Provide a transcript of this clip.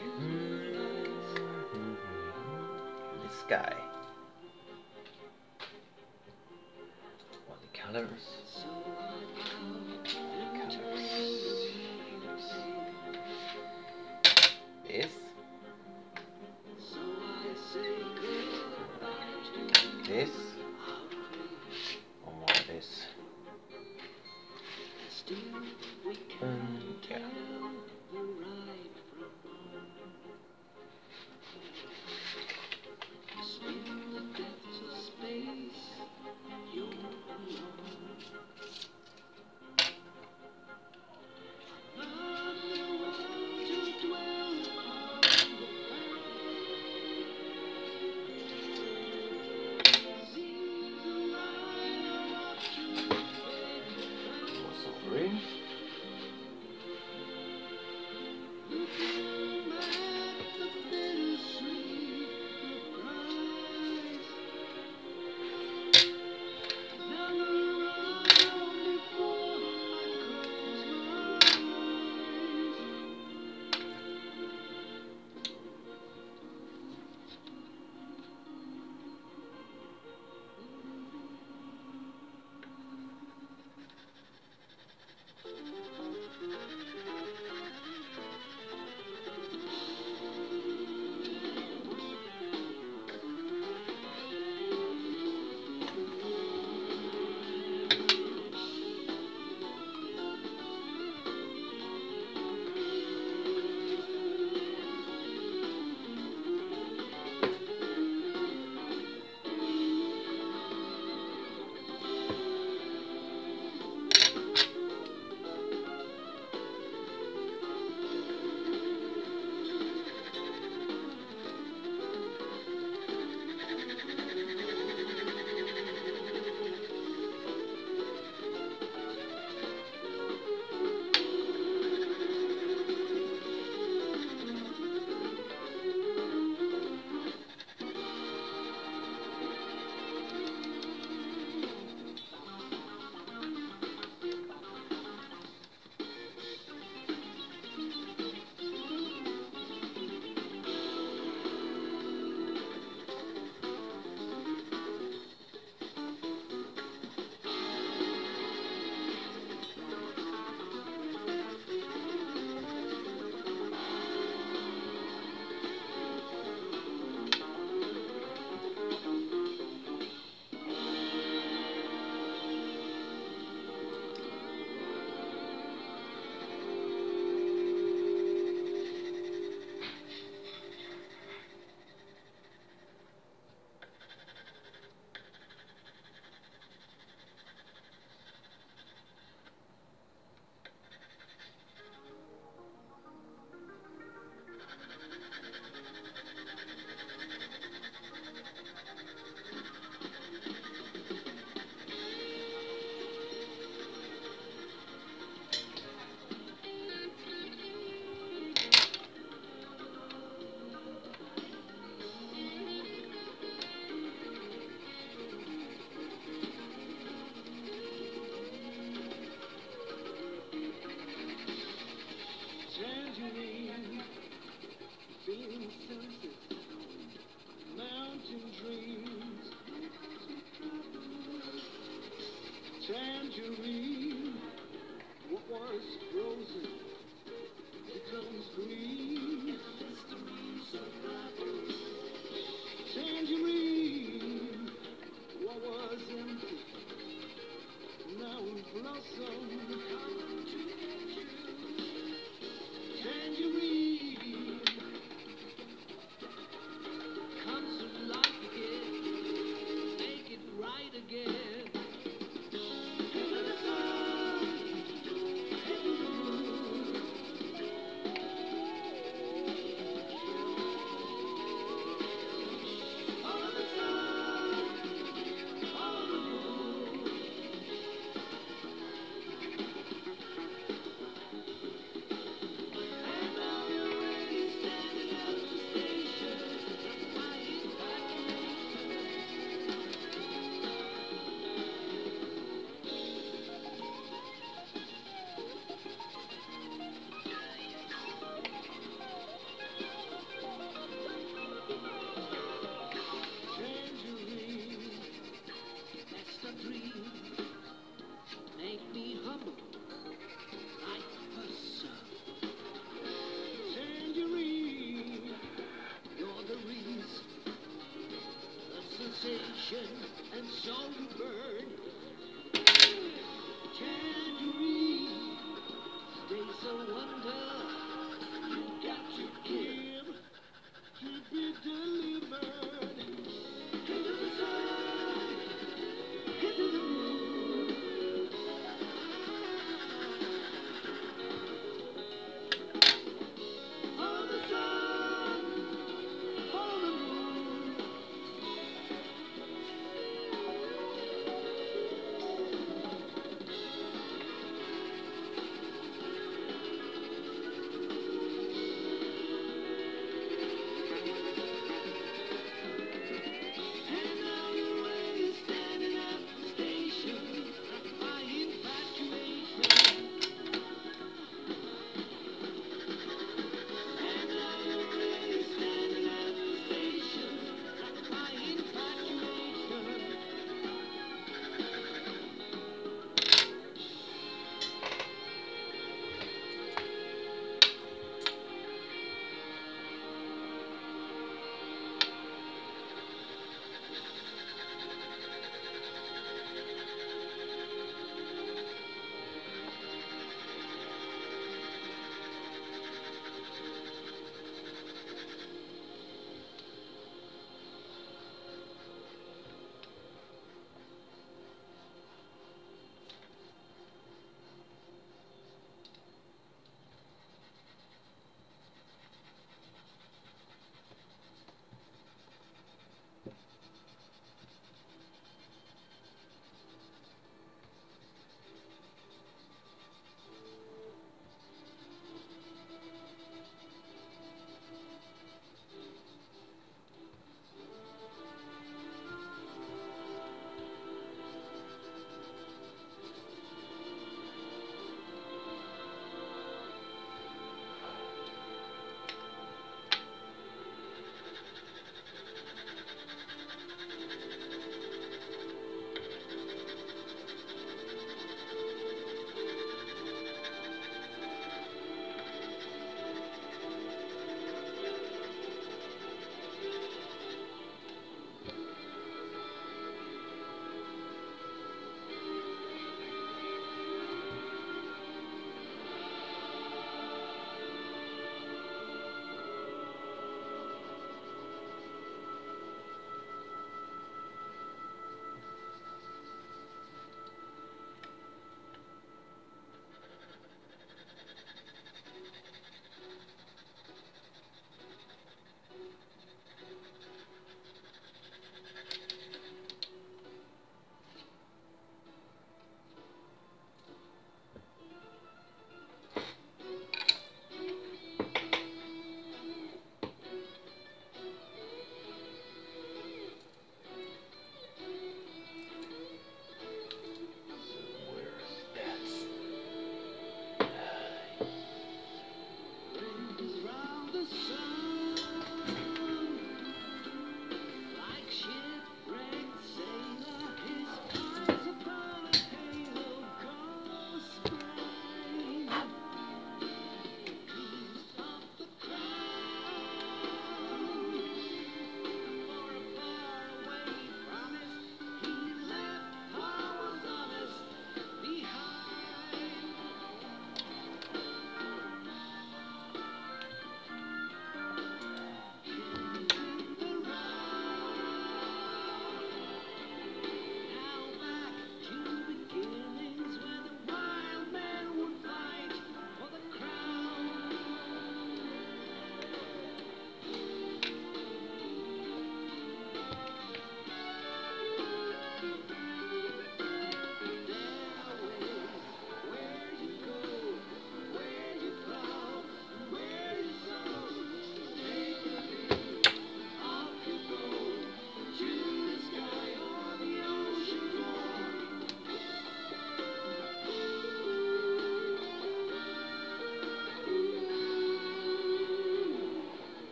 Mm-hmm. This guy. What the colors?